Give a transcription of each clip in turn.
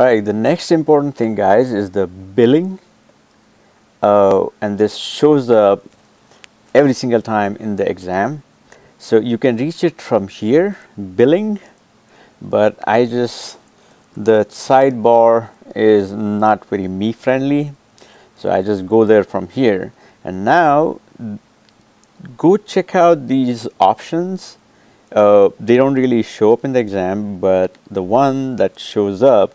Alright, the next important thing guys is the billing uh, and this shows up every single time in the exam. So you can reach it from here, billing, but I just, the sidebar is not very me friendly. So I just go there from here and now go check out these options uh, they don't really show up in the exam but the one that shows up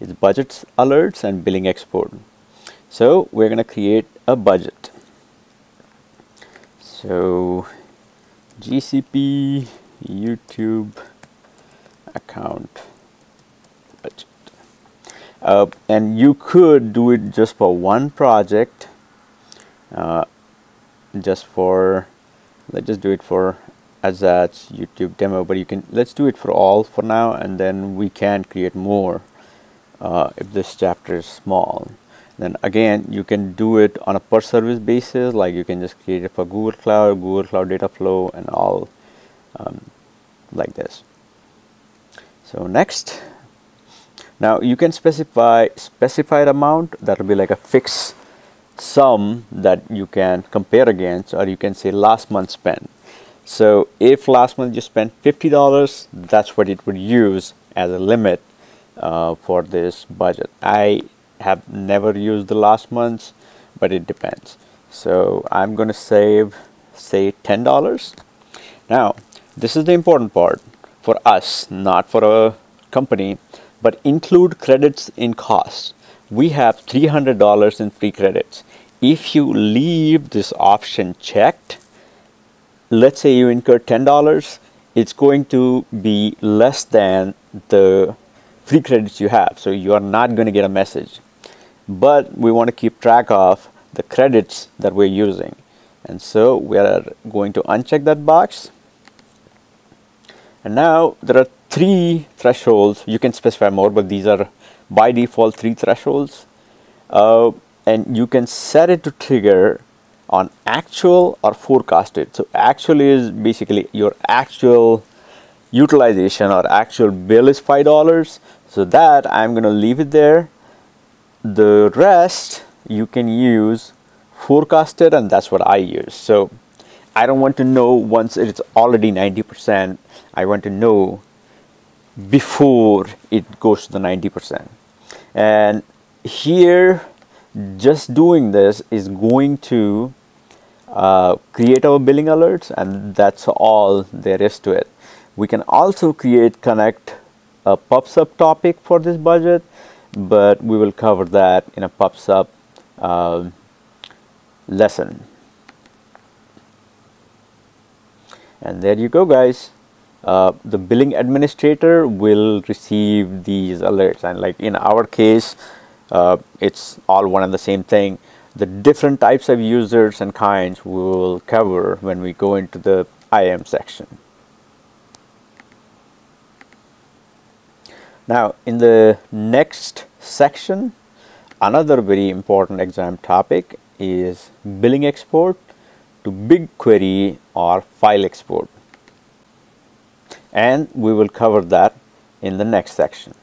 is budgets alerts and billing export. So we're going to create a budget. So GCP YouTube account budget. Uh, and you could do it just for one project uh, just for let's just do it for as that YouTube demo but you can let's do it for all for now and then we can create more uh, if this chapter is small then again you can do it on a per service basis like you can just create it for Google Cloud Google Cloud data flow and all um, like this. So next now you can specify specified amount. That will be like a fixed sum that you can compare against or you can say last month spent so if last month you spent $50 that's what it would use as a limit uh, for this budget. I have never used the last month's but it depends. So I'm gonna save say $10 now this is the important part for us not for a company but include credits in cost we have $300 in free credits. If you leave this option checked let's say you incur $10 it's going to be less than the free credits you have so you are not going to get a message. But we want to keep track of the credits that we're using. And so we are going to uncheck that box. And now there are three thresholds. You can specify more but these are by default three thresholds. Uh, and you can set it to trigger on actual or forecasted. So actual is basically your actual utilization or actual bill is five dollars. So that I'm gonna leave it there. The rest you can use forecasted and that's what I use. So I don't want to know once it's already 90%. I want to know before it goes to the 90%. And here just doing this is going to uh, create our billing alerts and that's all there is to it. We can also create connect a PubSub topic for this budget but we will cover that in a PubSub uh, lesson. And there you go guys. Uh, the billing administrator will receive these alerts and like in our case uh, it's all one and the same thing the different types of users and kinds we will cover when we go into the IAM section. Now in the next section another very important exam topic is billing export to BigQuery or file export and we will cover that in the next section.